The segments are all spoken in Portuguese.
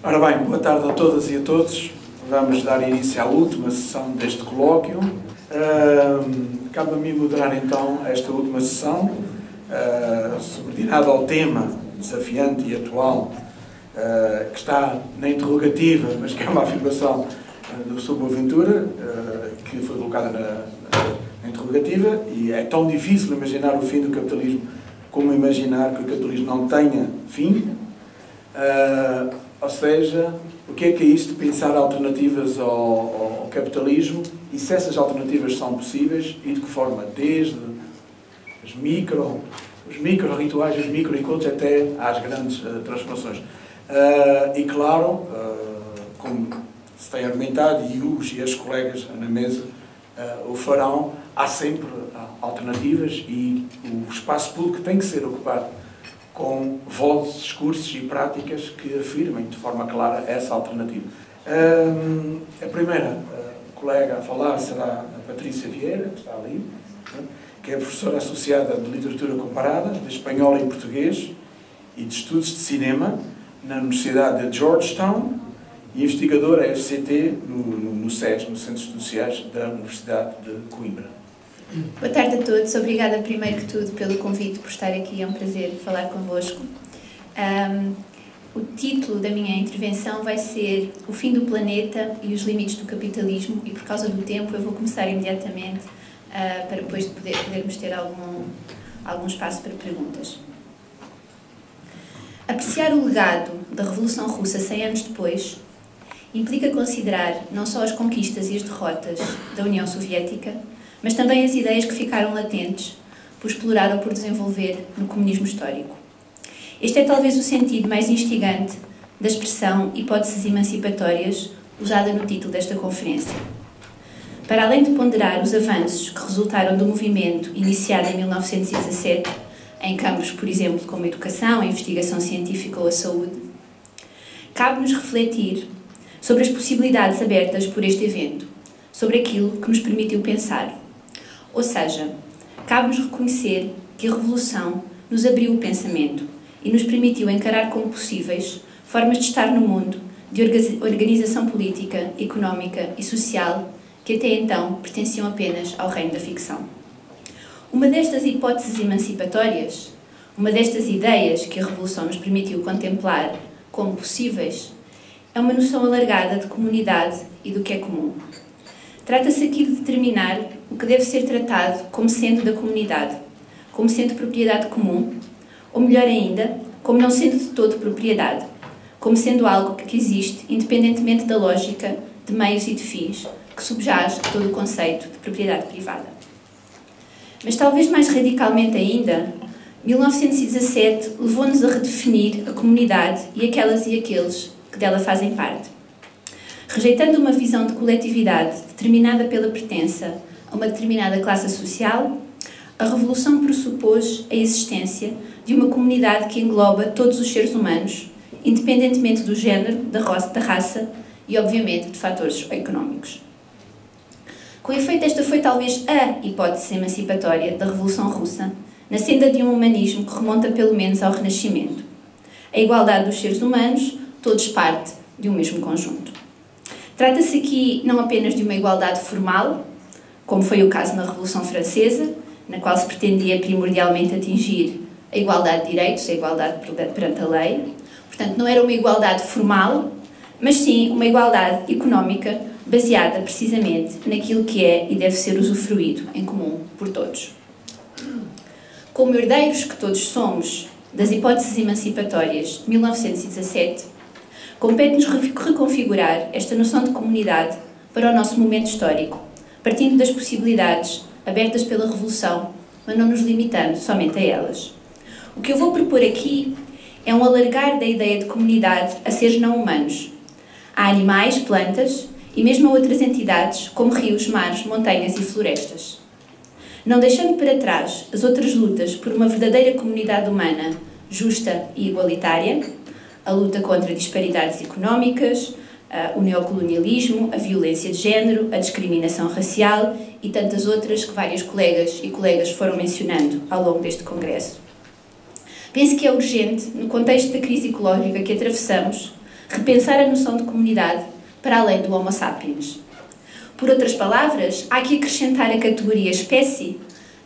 Ora bem, boa tarde a todas e a todos. Vamos dar início à última sessão deste colóquio. Uh, Cabe-me moderar então esta última sessão, uh, subordinada ao tema desafiante e atual, uh, que está na interrogativa, mas que é uma afirmação uh, do Sr. Boaventura, que foi colocada na, na interrogativa, e é tão difícil imaginar o fim do capitalismo como imaginar que o capitalismo não tenha fim. Uh, ou seja, o que é que é isto de pensar alternativas ao, ao, capitalismo e se essas alternativas são possíveis e de que forma? Desde as micro, os micro rituais, os micro encontros até às grandes uh, transformações. Uh, e claro, como se tem argumentado, e os e as colegas na mesa o farão, há sempre alternativas e o espaço público tem que ser ocupado com vozes, discursos e práticas que afirmem de forma clara essa alternativa. Um, a primeira uh, colega a falar será a Patrícia Vieira, que está ali, né, que é professora associada de Literatura Comparada, de Espanhol e Português e de Estudos de Cinema na Universidade de Georgetown e investigadora FCT no, no, no SES, no Centro de Estudos Sociais da Universidade de Coimbra. Boa tarde a todos. Obrigada, primeiro que tudo, pelo convite, por estar aqui. É um prazer falar convosco. Um, o título da minha intervenção vai ser O fim do planeta e os limites do capitalismo, e por causa do tempo eu vou começar imediatamente uh, para depois poder, podermos ter algum, algum espaço para perguntas. Apreciar o legado da Revolução Russa 100 anos depois implica considerar não só as conquistas e as derrotas da União Soviética, mas também as ideias que ficaram latentes por explorar ou por desenvolver no comunismo histórico. Este é talvez o sentido mais instigante da expressão hipóteses emancipatórias usada no título desta conferência. Para além de ponderar os avanços que resultaram do movimento iniciado em 1917, em campos, por exemplo, como a educação, a investigação científica ou a saúde, cabe-nos refletir sobre as possibilidades abertas por este evento, sobre aquilo que nos permitiu pensar ou seja, cabe-nos reconhecer que a Revolução nos abriu o pensamento e nos permitiu encarar como possíveis formas de estar no mundo, de organização política, económica e social que até então pertenciam apenas ao reino da ficção. Uma destas hipóteses emancipatórias, uma destas ideias que a Revolução nos permitiu contemplar como possíveis, é uma noção alargada de comunidade e do que é comum. Trata-se aqui de determinar o que deve ser tratado como sendo da comunidade, como sendo propriedade comum, ou melhor ainda, como não sendo de todo propriedade, como sendo algo que existe independentemente da lógica de meios e de fins que subjaz todo o conceito de propriedade privada. Mas talvez mais radicalmente ainda, 1917 levou-nos a redefinir a comunidade e aquelas e aqueles que dela fazem parte. Rejeitando uma visão de coletividade determinada pela pertença a uma determinada classe social, a Revolução pressupôs a existência de uma comunidade que engloba todos os seres humanos, independentemente do género, da raça e, obviamente, de fatores económicos. Com efeito, esta foi talvez a hipótese emancipatória da Revolução Russa, na senda de um humanismo que remonta pelo menos ao Renascimento. A igualdade dos seres humanos, todos parte de um mesmo conjunto. Trata-se aqui não apenas de uma igualdade formal, como foi o caso na Revolução Francesa, na qual se pretendia primordialmente atingir a igualdade de direitos, a igualdade perante a lei. Portanto, não era uma igualdade formal, mas sim uma igualdade económica baseada precisamente naquilo que é e deve ser usufruído em comum por todos. Como herdeiros que todos somos das hipóteses emancipatórias de 1917, compete-nos reconfigurar esta noção de comunidade para o nosso momento histórico, partindo das possibilidades abertas pela Revolução, mas não nos limitando somente a elas. O que eu vou propor aqui é um alargar da ideia de comunidade a seres não humanos. Há animais, plantas e mesmo a outras entidades, como rios, mares, montanhas e florestas. Não deixando para trás as outras lutas por uma verdadeira comunidade humana justa e igualitária, a luta contra disparidades económicas, o neocolonialismo, a violência de género, a discriminação racial e tantas outras que vários colegas e colegas foram mencionando ao longo deste Congresso. Penso que é urgente, no contexto da crise ecológica que atravessamos, repensar a noção de comunidade para além do Homo sapiens. Por outras palavras, há que acrescentar a categoria espécie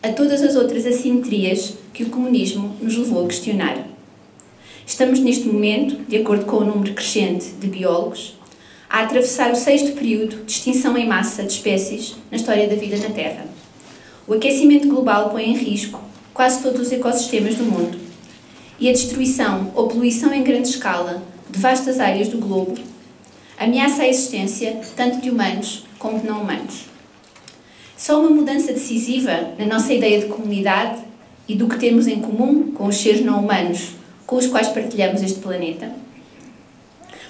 a todas as outras assimetrias que o comunismo nos levou a questionar. Estamos neste momento, de acordo com o número crescente de biólogos, a atravessar o sexto período de extinção em massa de espécies na história da vida na Terra. O aquecimento global põe em risco quase todos os ecossistemas do mundo e a destruição ou poluição em grande escala de vastas áreas do globo ameaça a existência tanto de humanos como de não humanos. Só uma mudança decisiva na nossa ideia de comunidade e do que temos em comum com os seres não humanos com os quais partilhamos este planeta.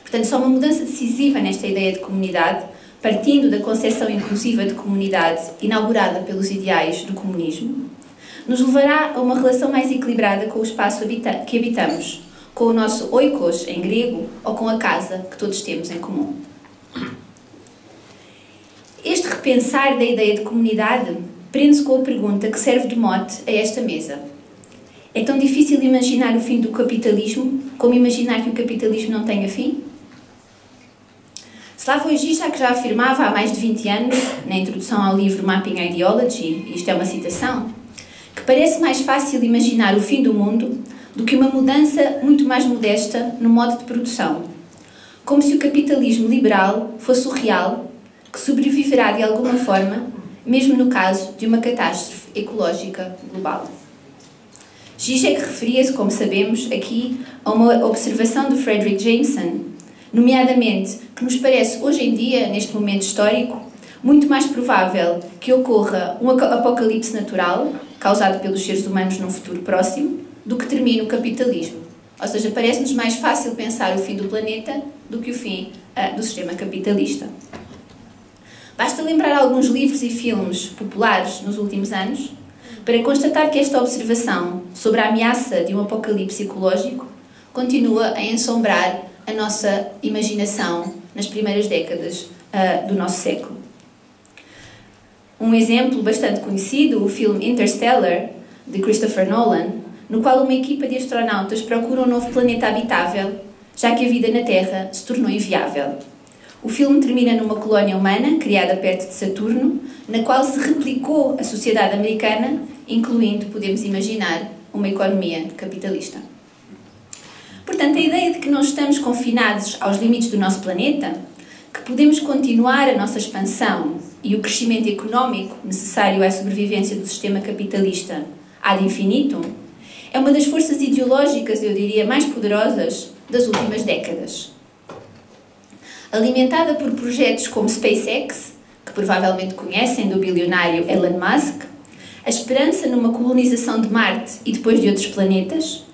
Portanto, só uma mudança decisiva nesta ideia de comunidade, partindo da concepção inclusiva de comunidade inaugurada pelos ideais do comunismo, nos levará a uma relação mais equilibrada com o espaço que habitamos, com o nosso oikos em grego ou com a casa que todos temos em comum. Este repensar da ideia de comunidade prende-se com a pergunta que serve de mote a esta mesa. É tão difícil imaginar o fim do capitalismo como imaginar que o capitalismo não tenha fim? Slavoj Žižek já afirmava há mais de 20 anos, na introdução ao livro Mapping Ideology, isto é uma citação, que parece mais fácil imaginar o fim do mundo do que uma mudança muito mais modesta no modo de produção, como se o capitalismo liberal fosse o real que sobreviverá de alguma forma, mesmo no caso de uma catástrofe ecológica global. Zizek referia-se, como sabemos, aqui a uma observação de Frederick Jameson, nomeadamente que nos parece hoje em dia, neste momento histórico, muito mais provável que ocorra um apocalipse natural, causado pelos seres humanos num futuro próximo, do que termine o capitalismo. Ou seja, parece-nos mais fácil pensar o fim do planeta do que o fim uh, do sistema capitalista. Basta lembrar alguns livros e filmes populares nos últimos anos para constatar que esta observação sobre a ameaça de um apocalipse ecológico continua a ensombrar a nossa imaginação nas primeiras décadas uh, do nosso século. Um exemplo bastante conhecido, o filme Interstellar, de Christopher Nolan, no qual uma equipa de astronautas procura um novo planeta habitável, já que a vida na Terra se tornou inviável. O filme termina numa colónia humana, criada perto de Saturno, na qual se replicou a sociedade americana, incluindo, podemos imaginar, uma economia capitalista. Portanto, a ideia de que não estamos confinados aos limites do nosso planeta, que podemos continuar a nossa expansão e o crescimento económico necessário à sobrevivência do sistema capitalista ad infinitum, é uma das forças ideológicas, eu diria, mais poderosas das últimas décadas. Alimentada por projetos como SpaceX, que provavelmente conhecem do bilionário Elon Musk, a esperança numa colonização de Marte e depois de outros planetas,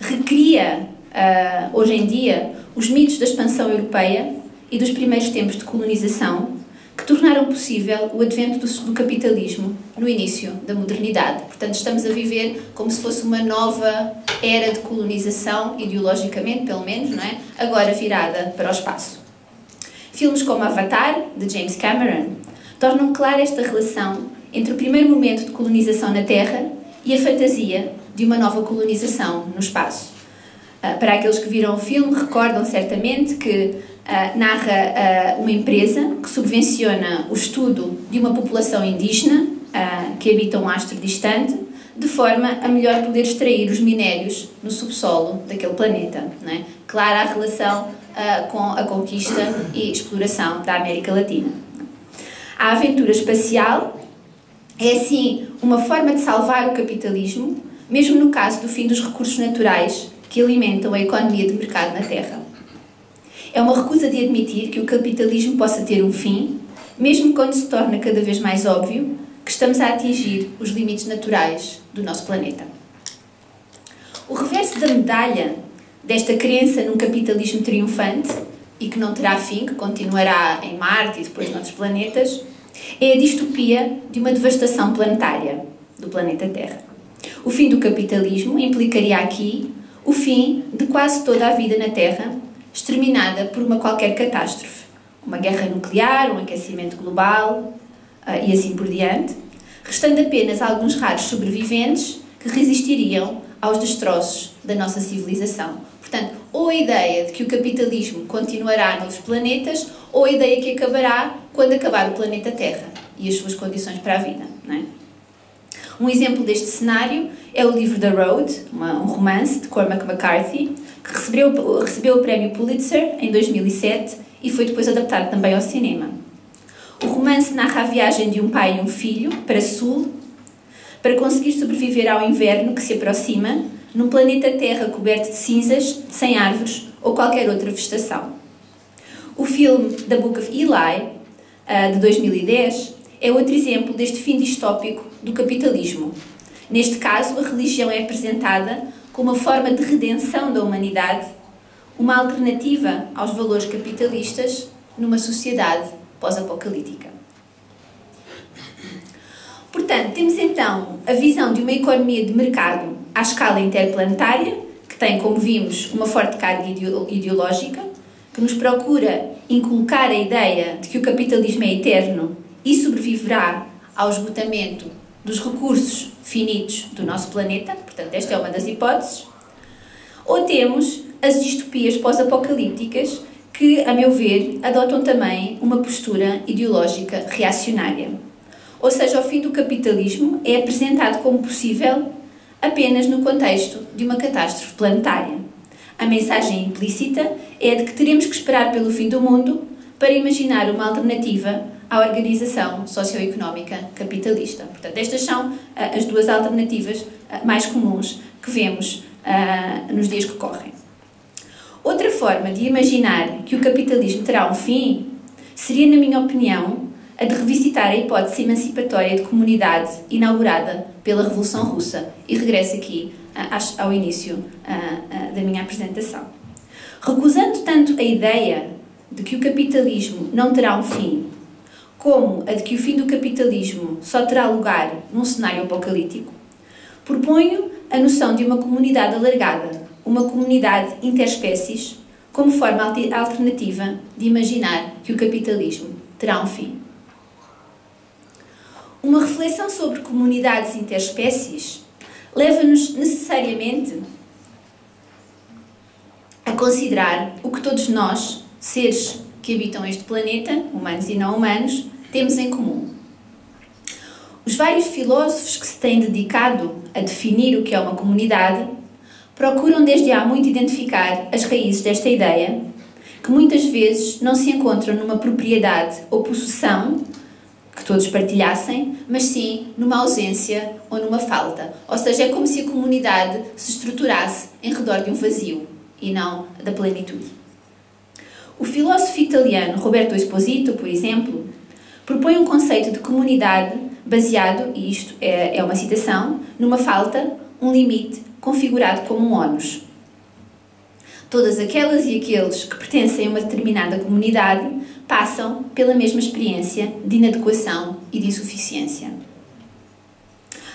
recria uh, hoje em dia os mitos da expansão europeia e dos primeiros tempos de colonização que tornaram possível o advento do, do, capitalismo no início da modernidade. Portanto, estamos a viver como se fosse uma nova era de colonização, ideologicamente, pelo menos, não é? agora virada para o espaço. Filmes como Avatar, de James Cameron, tornam clara esta relação entre o primeiro momento de colonização na Terra e a fantasia de uma nova colonização no espaço. Uh, para aqueles que viram o filme, recordam certamente que uh, narra uh, uma empresa que subvenciona o estudo de uma população indígena que habita um astro distante, de forma a melhor poder extrair os minérios no subsolo daquele planeta. Não é? Clara a relação uh, com a conquista e exploração da América Latina. A aventura espacial é, assim, uma forma de salvar o capitalismo, mesmo no caso do fim dos recursos naturais que alimentam a economia de mercado na Terra. É uma recusa de admitir que o capitalismo possa ter um fim, mesmo quando se torna cada vez mais óbvio que estamos a atingir os limites naturais do nosso planeta. O reverso da medalha desta crença num capitalismo triunfante e que não terá fim, que continuará em Marte e depois noutros planetas, é a distopia de uma devastação planetária do planeta Terra. O fim do capitalismo implicaria aqui o fim de quase toda a vida na Terra, exterminada por uma qualquer catástrofe, uma guerra nuclear, um aquecimento global uh, e assim por diante, restando apenas alguns raros sobreviventes que resistiriam aos destroços da nossa civilização. Portanto, ou a ideia de que o capitalismo continuará nos planetas, ou a ideia que acabará quando acabar o planeta Terra e as suas condições para a vida. Não é? Um exemplo deste cenário é o livro The Road, uma, um romance de Cormac McCarthy, que recebeu, recebeu o prémio Pulitzer em 2007 e foi depois adaptado também ao cinema. O romance narra a viagem de um pai e um filho para Sul para conseguir sobreviver ao inverno que se aproxima num planeta Terra coberto de cinzas, sem árvores ou qualquer outra vegetação. O filme The Book of Eli, ah, de 2010, é outro exemplo deste fim distópico do capitalismo. Neste caso, a religião é apresentada como uma forma de redenção da humanidade, uma alternativa aos valores capitalistas numa sociedade pós-apocalíptica. Portanto, temos então a visão de uma economia de mercado à escala interplanetária, que tem, como vimos, uma forte carga ideológica, que nos procura inculcar a ideia de que o capitalismo é eterno e sobreviverá ao esgotamento dos recursos finitos do nosso planeta, portanto, esta é uma das hipóteses, ou temos as distopias pós-apocalípticas que, a meu ver, adotam também uma postura ideológica reacionária. Ou seja, o fim do capitalismo é apresentado como possível apenas no contexto de uma catástrofe planetária. A mensagem implícita é de que teremos que esperar pelo fim do mundo para imaginar uma alternativa à organização socioeconómica capitalista. Portanto, estas são uh, as duas alternativas uh, mais comuns que vemos uh, nos dias que correm. Outra forma de imaginar que o capitalismo terá um fim seria, na minha opinião, a de revisitar a hipótese emancipatória de comunidade inaugurada pela Revolução Russa. E regresso aqui ao início da minha apresentação. Recusando tanto a ideia de que o capitalismo não terá um fim como a de que o fim do capitalismo só terá lugar num cenário apocalíptico, proponho a noção de uma comunidade alargada, uma comunidade interespécies, como forma alternativa de imaginar que o capitalismo terá um fim. Uma reflexão sobre comunidades interespécies leva-nos necessariamente a considerar o que todos nós, seres que habitam este planeta, humanos e não humanos, temos em comum. Os vários filósofos que se têm dedicado a definir o que é uma comunidade procuram desde há muito identificar as raízes desta ideia, que muitas vezes não se encontram numa propriedade ou possessão que todos partilhassem, mas sim numa ausência ou numa falta. Ou seja, é como se a comunidade se estruturasse em redor de um vazio e não da plenitude. O filósofo italiano Roberto Esposito, por exemplo, propõe um conceito de comunidade baseado, e isto é, é uma citação, numa falta, um limite, configurado como um ónus. Todas aquelas e aqueles que pertencem a uma determinada comunidade passam pela mesma experiência de inadequação e de insuficiência.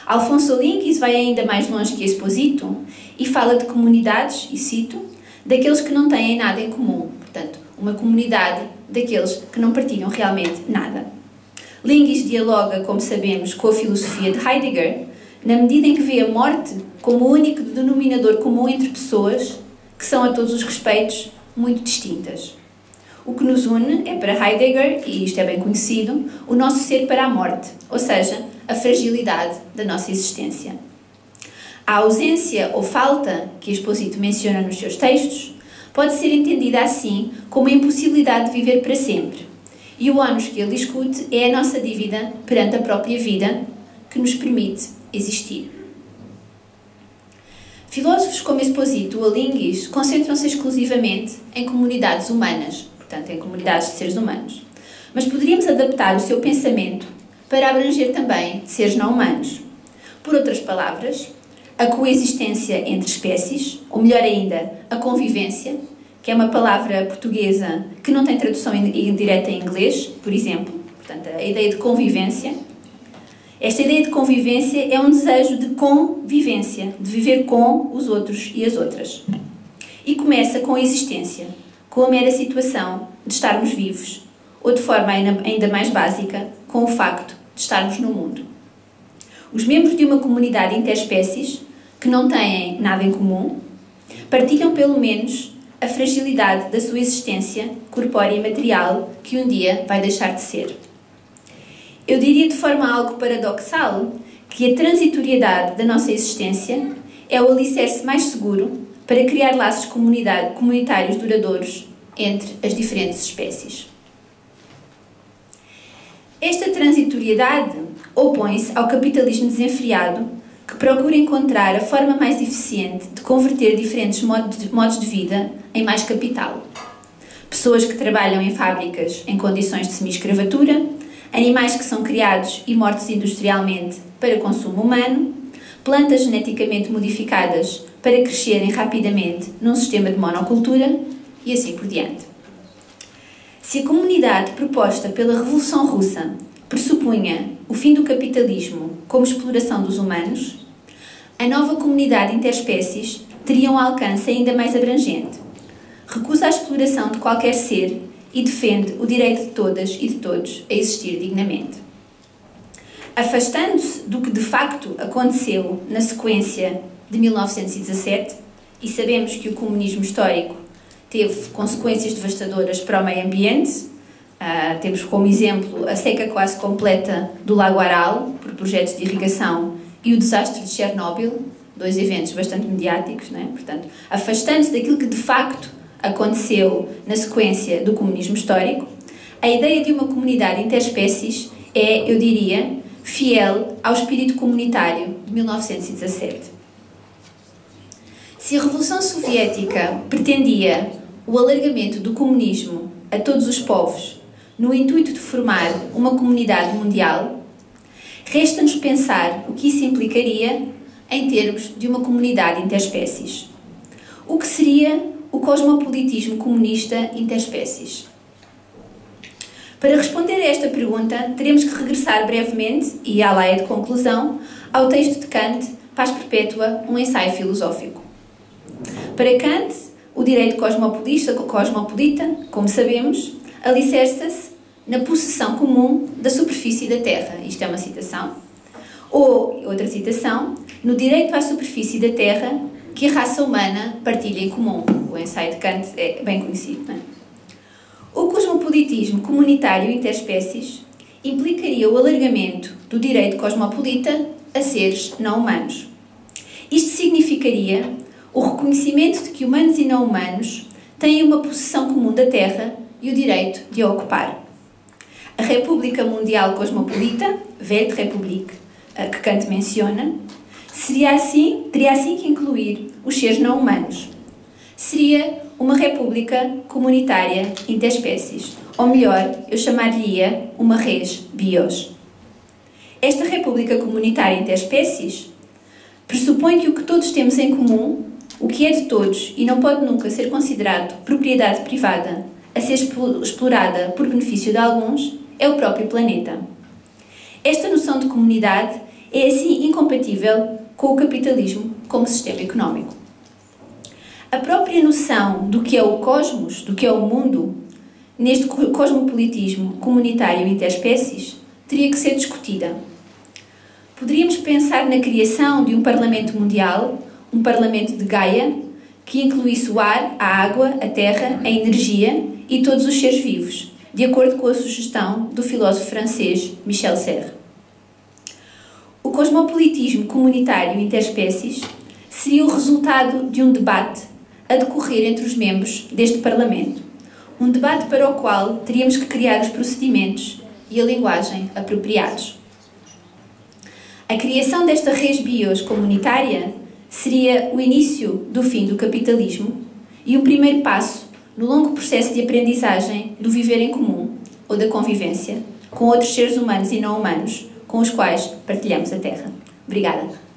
Alfonso Linguis vai ainda mais longe que Exposito e fala de comunidades, e cito, daqueles que não têm nada em comum. Portanto, uma comunidade daqueles que não partilham realmente nada. Linguis dialoga, como sabemos, com a filosofia de Heidegger, na medida em que vê a morte como o único denominador comum entre pessoas que são a todos os respeitos muito distintas. O que nos une é para Heidegger, e isto é bem conhecido, o nosso ser para a morte, ou seja, a fragilidade da nossa existência. A ausência ou falta que Exposito menciona nos seus textos pode ser entendida assim como a impossibilidade de viver para sempre, e o ónus que ele discute é a nossa dívida perante a própria vida que nos permite existir. Filósofos como Esposito ou Linguis concentram-se exclusivamente em comunidades humanas, portanto, em comunidades de seres humanos. Mas poderíamos adaptar o seu pensamento para abranger também seres não humanos. Por outras palavras, a coexistência entre espécies, ou melhor ainda, a convivência, que é uma palavra portuguesa que não tem tradução direta em inglês, por exemplo, portanto, a ideia de convivência. Esta ideia de convivência é um desejo de convivência, de viver com os outros e as outras. E começa com a existência, com a mera situação de estarmos vivos, ou de forma ainda mais básica, com o facto de estarmos no mundo. Os membros de uma comunidade interespécies que não têm nada em comum, partilham pelo menos a fragilidade da sua existência corpórea e material que um dia vai deixar de ser. Eu diria de forma algo paradoxal que a transitoriedade da nossa existência é o alicerce mais seguro para criar laços comunitários duradouros entre as diferentes espécies. Esta transitoriedade opõe-se ao capitalismo desenfreado que procura encontrar a forma mais eficiente de converter diferentes modos de vida em mais capital. Pessoas que trabalham em fábricas em condições de semi-escravatura, animais que são criados e mortos industrialmente para consumo humano, plantas geneticamente modificadas para crescerem rapidamente num sistema de monocultura e assim por diante. Se a comunidade proposta pela Revolução Russa pressupunha o fim do capitalismo como exploração dos humanos, a nova comunidade interespécies teria um alcance ainda mais abrangente. Recusa a exploração de qualquer ser e defende o direito de todas e de todos a existir dignamente. Afastando-se do que de facto aconteceu na sequência de 1917, e sabemos que o comunismo histórico teve consequências devastadoras para o meio ambiente, Uh, temos como exemplo a seca quase completa do Lago Aral, por projetos de irrigação, e o desastre de Chernobyl, dois eventos bastante mediáticos, né? portanto, afastando-se daquilo que de facto aconteceu na sequência do comunismo histórico, a ideia de uma comunidade interespécies é, eu diria, fiel ao espírito comunitário de 1917. Se a Revolução Soviética pretendia o alargamento do comunismo a todos os povos no intuito de formar uma comunidade mundial, resta-nos pensar o que isso implicaria em termos de uma comunidade interespécies. O que seria o cosmopolitismo comunista interespécies? Para responder a esta pergunta, teremos que regressar brevemente, e à laia de conclusão, ao texto de Kant, Paz Perpétua, um ensaio filosófico. Para Kant, o direito cosmopolista, cosmopolita, como sabemos, alicerça-se na possessão comum da superfície da Terra. Isto é uma citação. Ou, outra citação, no direito à superfície da Terra que a raça humana partilha em comum. O ensaio de Kant é bem conhecido. É? O cosmopolitismo comunitário interespécies implicaria o alargamento do direito cosmopolita a seres não humanos. Isto significaria o reconhecimento de que humanos e não humanos têm uma possessão comum da Terra e o direito de a ocupar. A República Mundial Cosmopolita, Weltrepublik, que Kant menciona, seria assim, teria assim que incluir os seres não humanos. Seria uma república comunitária interespécies, ou melhor, eu chamaria uma res bios. Esta república comunitária interespécies pressupõe que o que todos temos em comum, o que é de todos e não pode nunca ser considerado propriedade privada a ser explorada por benefício de alguns é o próprio planeta. Esta noção de comunidade é assim incompatível com o capitalismo como sistema económico. A própria noção do que é o cosmos, do que é o mundo, neste cosmopolitismo comunitário interespécies, teria que ser discutida. Poderíamos pensar na criação de um Parlamento Mundial, um Parlamento de Gaia, que incluísse o ar, a água, a terra, a energia e todos os seres vivos, de acordo com a sugestão do filósofo francês Michel Serre. O cosmopolitismo comunitário interespécies seria o resultado de um debate a decorrer entre os membros deste Parlamento. Um debate para o qual teríamos que criar os procedimentos e a linguagem apropriados. A criação desta res bios comunitária seria o início do fim do capitalismo e um primeiro passo no longo processo de aprendizagem do viver em comum ou da convivência com outros seres humanos e não humanos com os quais partilhamos a Terra. Obrigada.